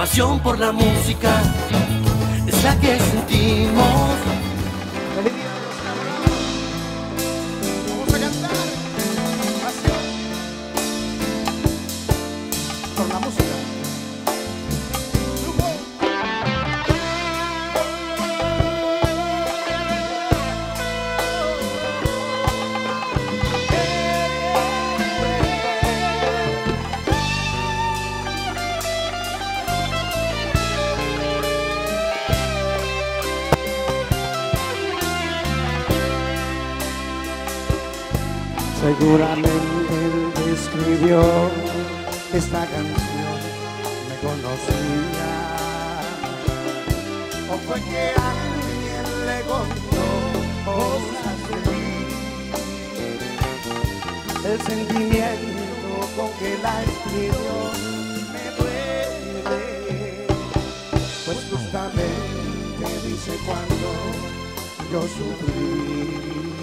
pasión por la música es la que sentimos. Seguramente él escribió esta canción me conocía. O fue que alguien le contó cosas de mí. El sentimiento con que la escribió me duele. Pues justamente dice cuando yo sufrí.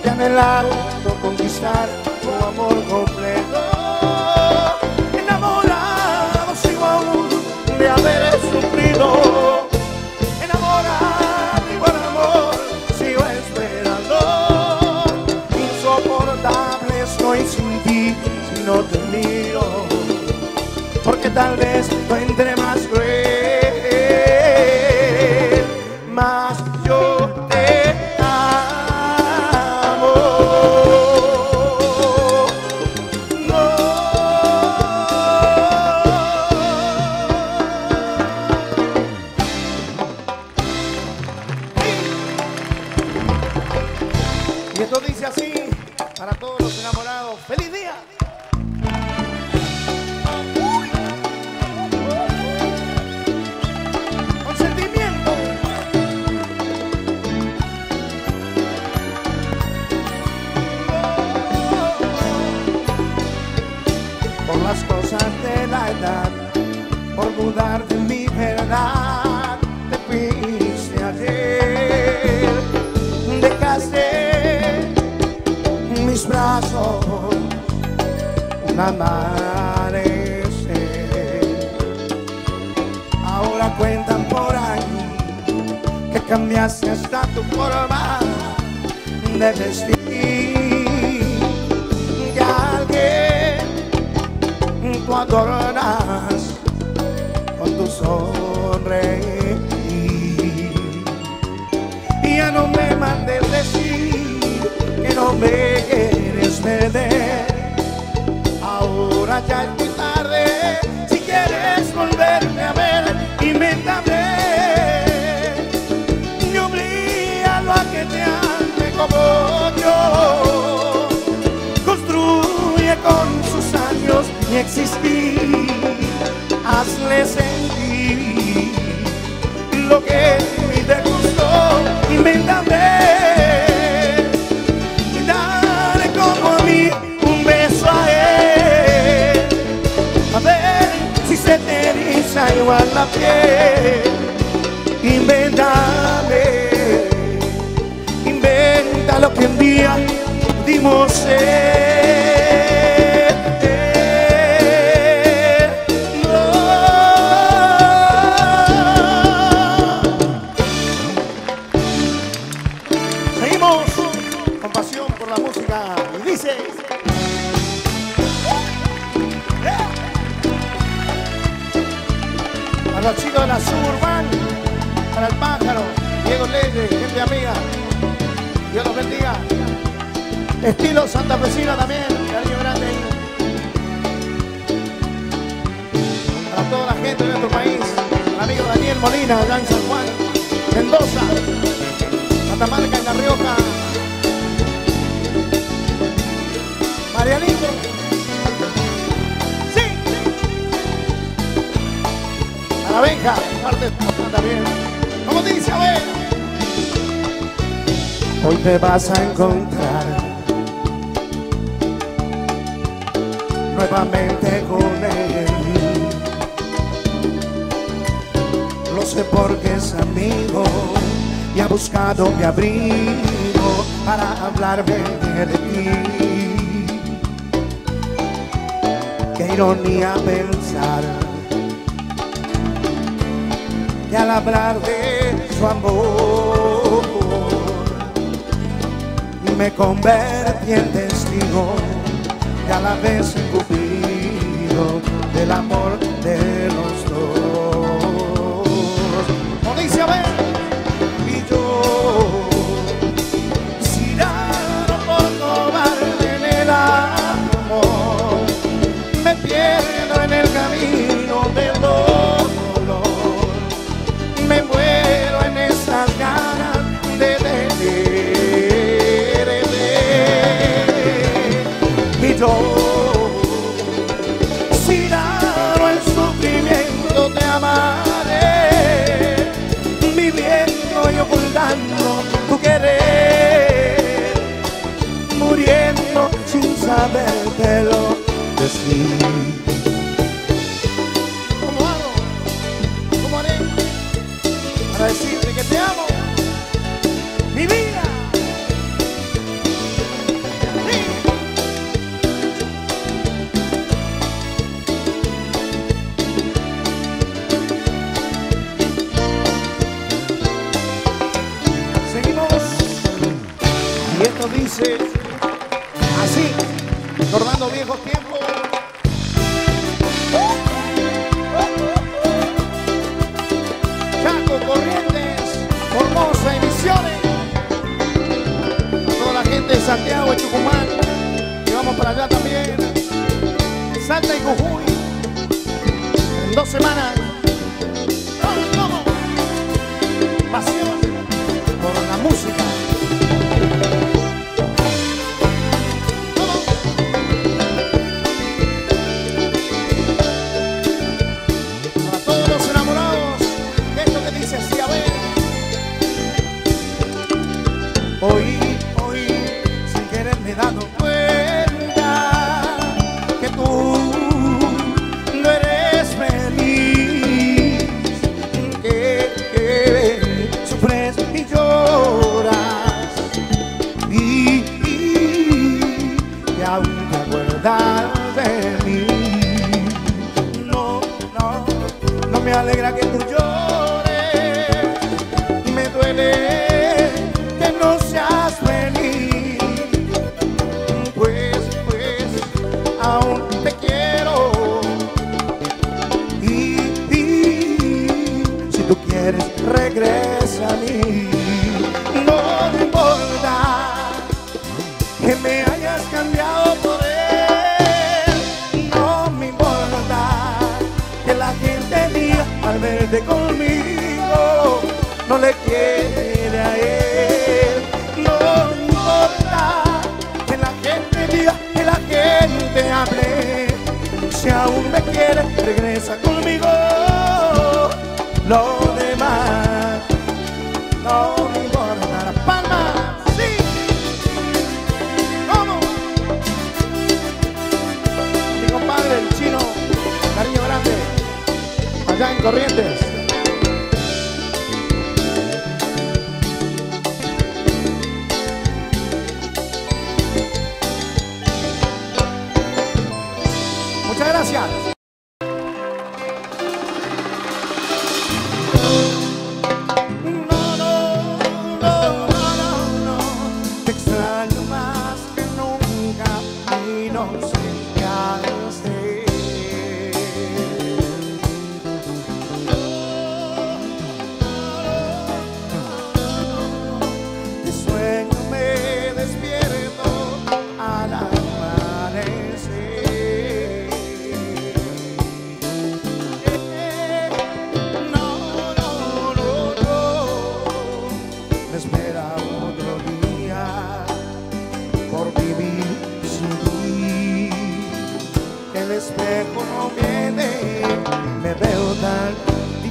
Porque anhelando conquistar tu amor completo. Enamorado sigo aún de haber sufrido. Enamorado igual amor sigo esperando. Insoportable estoy sin ti si no te miro. Porque tal vez no entre más cosas de la edad, por dudar de mi verdad, te fuiste ayer, dejaste mis brazos un amanecer. Ahora cuentan por ahí que cambiaste hasta tu forma de vestir. Adornas con tu sonreír. Y ya no me mandes decir que no me Lo que te gustó. Invéntame. Dale como a mí un beso a él. A ver si se te eriza igual la piel. Invéntame, inventa lo que un día pudimos ser. La suburban, para el pájaro, Diego Leyes, gente amiga. Dios los bendiga. Estilo Santa Fecina también, cariño grande. Para toda la gente de nuestro país, el amigo Daniel Molina, allá San Juan, Mendoza, Catamarca, en La Rioja. Marianito. A la Benja, parte también. ¿Cómo dice, a ver? Hoy te vas a encontrar nuevamente con él. Lo sé porque es amigo y ha buscado mi abrigo para hablarme de ti. Qué ironía pensar que al hablar de su amor me convertí en testigo y a la vez en cupido del amor de los dos. Me alegra que tú llores me duele no le quiere a él. No importa que la gente diga que la gente hable. Si aún me quiere, regresa conmigo. Lo demás no me importa. Las palmas, sí. ¿Cómo? Mi compadre, el chino, cariño grande, allá en Corrientes.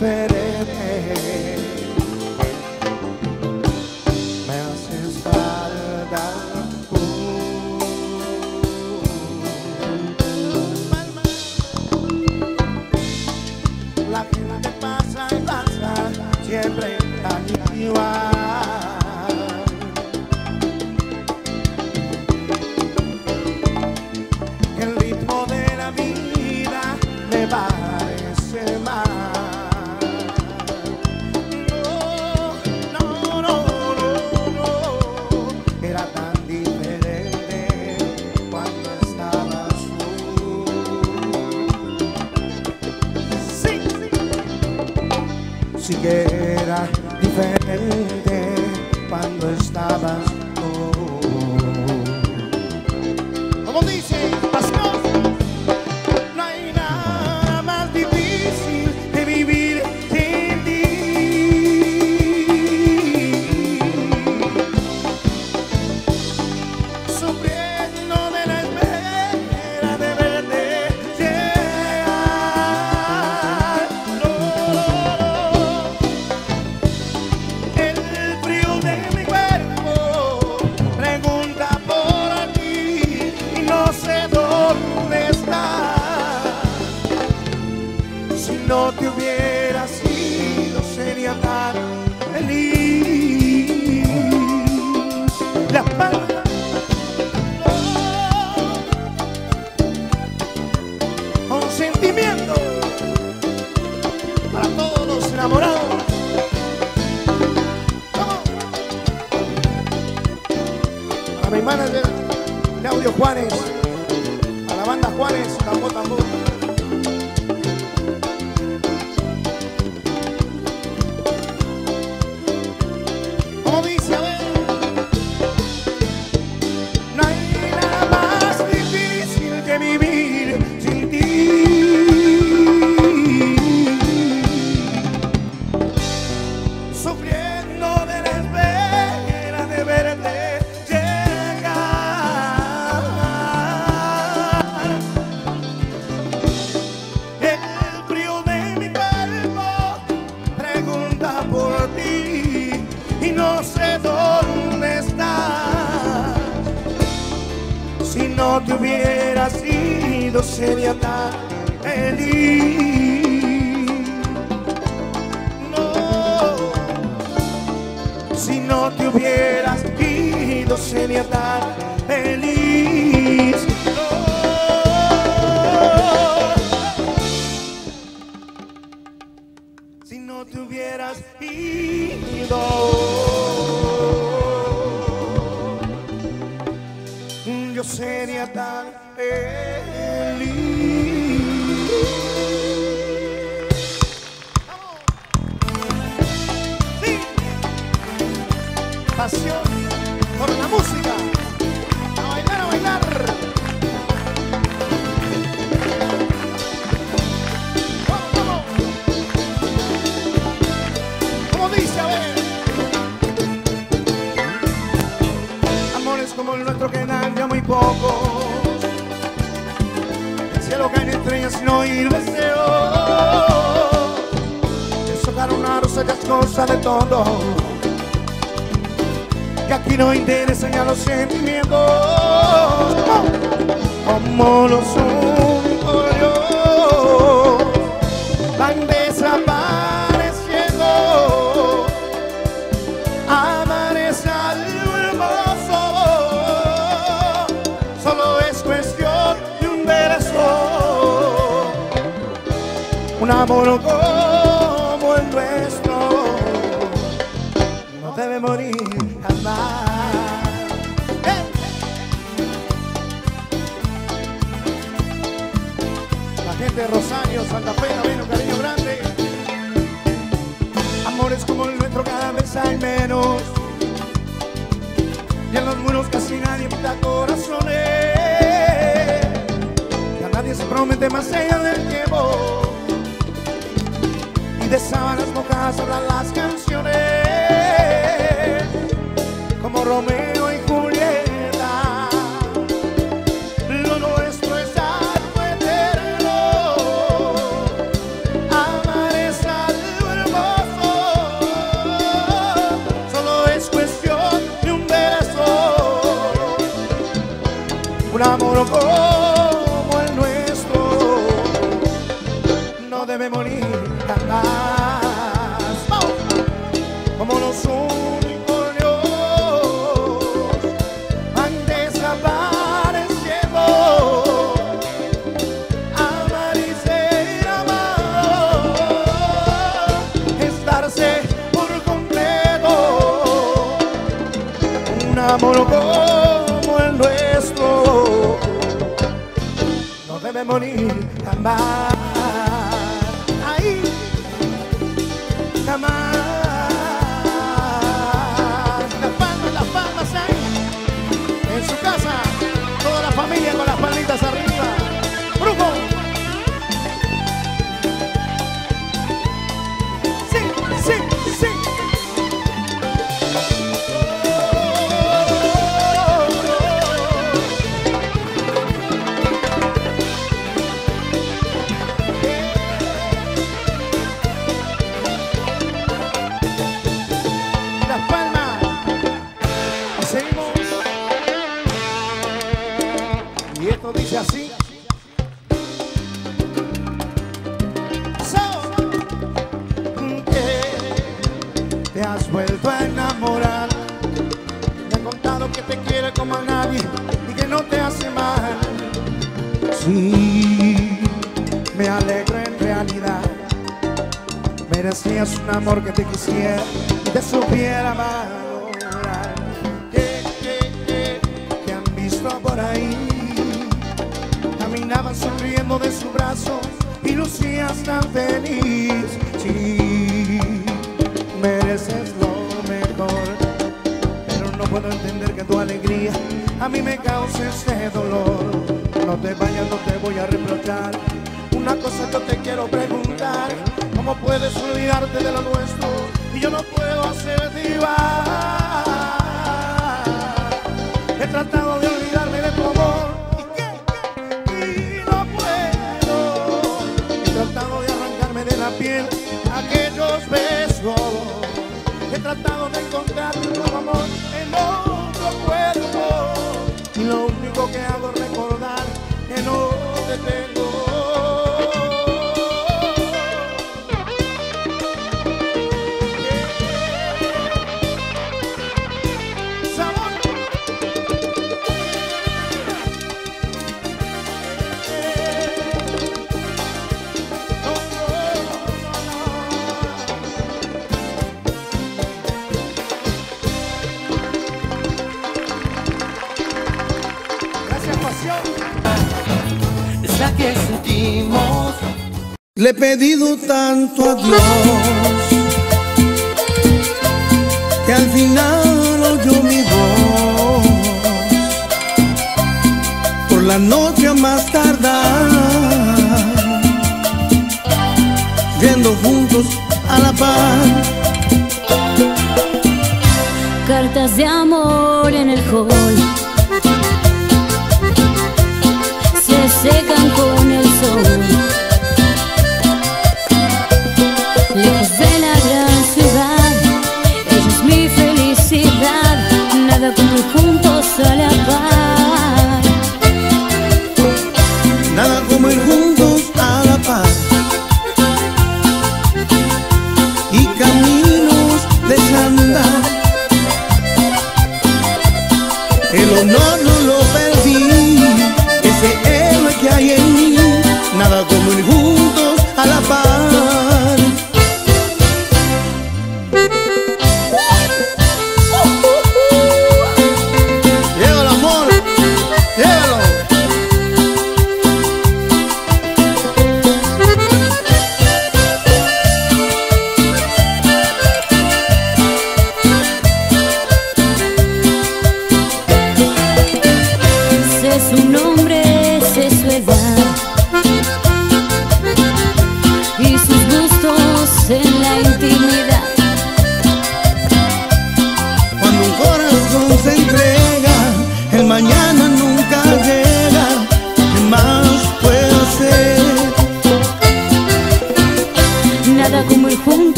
diferente. Sí que era diferente cuando estabas ido sería tan feliz. No, si no te hubieras ido sería tan feliz. No, si no te hubieras ido. yo sería tan por la música. A bailar, a bailar. Vamos, vamos. Como dice, a ver. Amores como el nuestro quedan ya muy pocos. El cielo caen estrellas sin oír deseo. Desojar una rosa ya es cosa de todo. Que aquí no interesan ya los sentimientos. Como los únicos yo van desapareciendo. Amar es algo hermoso, solo es cuestión de un beso, un amor hay menos. Y en los muros casi nadie pinta corazones. Ya nadie se promete más allá del tiempo. Y de sábanas mojadas hablan las canciones. Como Romeo un amor me alegro en realidad. Merecías un amor que te quisiera y te supiera valorar. Que, han visto por ahí. Caminabas sonriendo de su brazo y lucías tan feliz. Sí, mereces lo mejor. Pero no puedo entender que tu alegría a mí me cause este dolor. No te vayas, no te voy a reprochar. Una cosa yo te quiero preguntar. ¿Cómo puedes olvidarte de lo nuestro? Y yo no puedo hacerte igual. He tratado de olvidarme de tu amor. ¿Y no puedo. He tratado de arrancarme de la piel aquellos besos. He tratado de encontrar un nuevo amor en otro cuerpo. Y lo único que hago es recordar que no Le he pedido tanto a Dios que al final oyó mi voz. Por la noche a más tardar, viendo juntos a la paz. Cartas de amor en el hall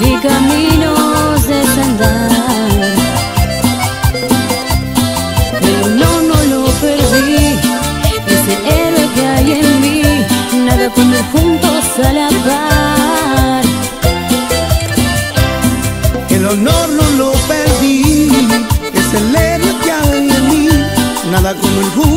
y caminos de andar. Pero no, no lo perdí, ese héroe que hay en mí, nada como juntos a la par. El honor no lo perdí, es el héroe que hay en mí, nada como el juntos.